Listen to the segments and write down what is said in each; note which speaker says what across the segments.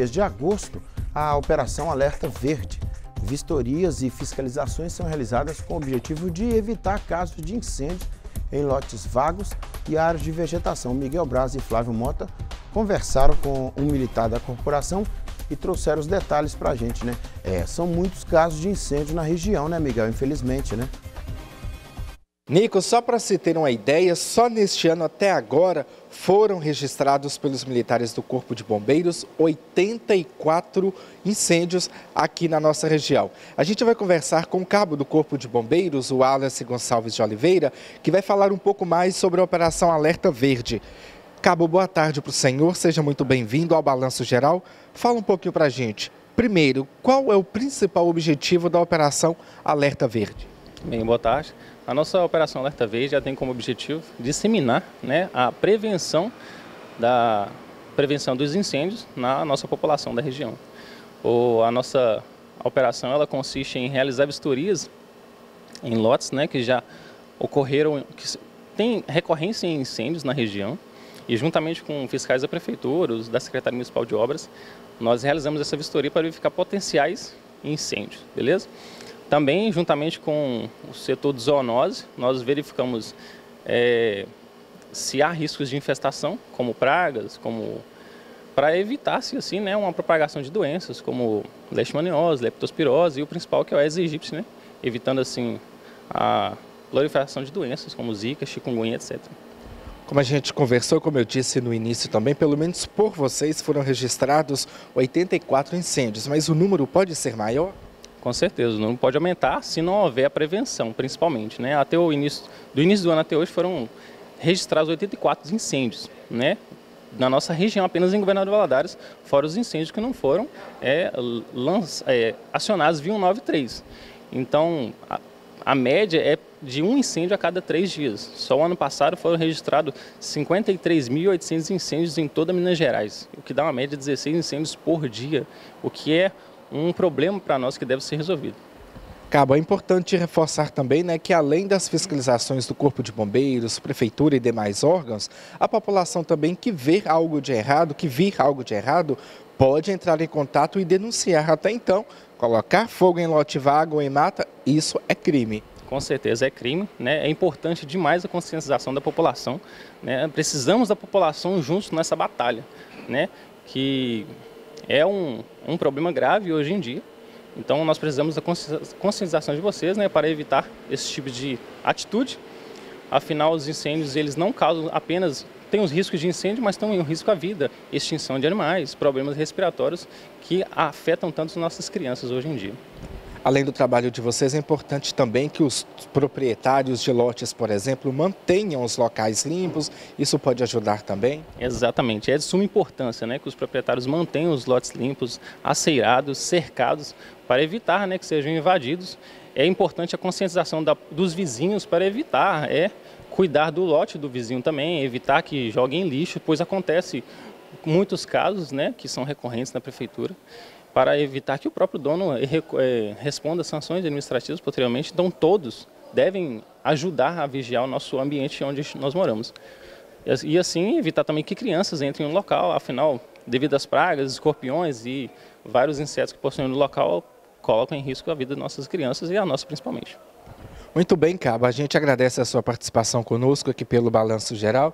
Speaker 1: mês de agosto, a Operação Alerta Verde. Vistorias e fiscalizações são realizadas com o objetivo de evitar casos de incêndios em lotes vagos e áreas de vegetação. Miguel Braz e Flávio Mota conversaram com um militar da corporação e trouxeram os detalhes para a gente, né? É, são muitos casos de incêndio na região, né, Miguel? Infelizmente, né?
Speaker 2: Nico, só para se ter uma ideia, só neste ano até agora foram registrados pelos militares do Corpo de Bombeiros 84 incêndios aqui na nossa região. A gente vai conversar com o cabo do Corpo de Bombeiros, o Wallace Gonçalves de Oliveira, que vai falar um pouco mais sobre a Operação Alerta Verde. Cabo, boa tarde para o senhor, seja muito bem-vindo ao Balanço Geral. Fala um pouquinho para a gente. Primeiro, qual é o principal objetivo da Operação Alerta Verde?
Speaker 3: Bem, boa tarde. A nossa Operação Alerta Verde já tem como objetivo disseminar né, a prevenção da prevenção dos incêndios na nossa população da região. O, a nossa operação ela consiste em realizar vistorias em lotes né, que já ocorreram, que tem recorrência em incêndios na região e juntamente com fiscais da prefeitura, da Secretaria Municipal de Obras, nós realizamos essa vistoria para verificar potenciais incêndios, beleza? Também, juntamente com o setor de zoonose, nós verificamos é, se há riscos de infestação, como pragas, como para evitar, se assim, né, uma propagação de doenças, como leishmaniose, leptospirose e o principal que é o Aedes aegypti, né, evitando assim a proliferação de doenças como zika, chikungunya, etc.
Speaker 2: Como a gente conversou, como eu disse no início também, pelo menos por vocês foram registrados 84 incêndios, mas o número pode ser maior?
Speaker 3: Com certeza, não pode aumentar se não houver a prevenção, principalmente. Né? Até o início, do início do ano até hoje foram registrados 84 incêndios, né? Na nossa região, apenas em Governador Valadares, fora os incêndios que não foram é, lanç, é, acionados via 193. Então, a, a média é de um incêndio a cada três dias. Só o ano passado foram registrados 53.800 incêndios em toda Minas Gerais, o que dá uma média de 16 incêndios por dia, o que é um problema para nós que deve ser resolvido.
Speaker 2: Cabo, é importante reforçar também né, que além das fiscalizações do Corpo de Bombeiros, Prefeitura e demais órgãos, a população também que vê algo de errado, que vir algo de errado, pode entrar em contato e denunciar. Até então, colocar fogo em lote vago ou em mata, isso é crime.
Speaker 3: Com certeza é crime, né? é importante demais a conscientização da população. Né? Precisamos da população juntos nessa batalha, né? que é um, um problema grave hoje em dia. Então nós precisamos da conscientização de vocês né, para evitar esse tipo de atitude. Afinal, os incêndios eles não causam apenas tem os riscos de incêndio, mas também o risco à vida, extinção de animais, problemas respiratórios que afetam tanto as nossas crianças hoje em dia.
Speaker 2: Além do trabalho de vocês, é importante também que os proprietários de lotes, por exemplo, mantenham os locais limpos. Isso pode ajudar também?
Speaker 3: Exatamente. É de suma importância né, que os proprietários mantenham os lotes limpos, aceirados, cercados, para evitar né, que sejam invadidos. É importante a conscientização da, dos vizinhos para evitar, é cuidar do lote do vizinho também, evitar que joguem lixo, pois acontece muitos casos né, que são recorrentes na prefeitura para evitar que o próprio dono é, responda sanções administrativas posteriormente. Então, todos devem ajudar a vigiar o nosso ambiente onde nós moramos. E assim, evitar também que crianças entrem no local, afinal, devido às pragas, escorpiões e vários insetos que possuem no local, colocam em risco a vida de nossas crianças e a nossa principalmente.
Speaker 2: Muito bem, Cabo. A gente agradece a sua participação conosco aqui pelo Balanço Geral.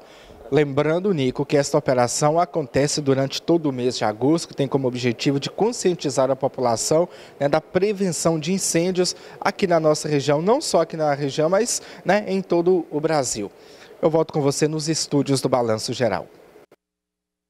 Speaker 2: Lembrando, Nico, que esta operação acontece durante todo o mês de agosto, que tem como objetivo de conscientizar a população né, da prevenção de incêndios aqui na nossa região, não só aqui na região, mas né, em todo o Brasil. Eu volto com você nos estúdios do Balanço Geral.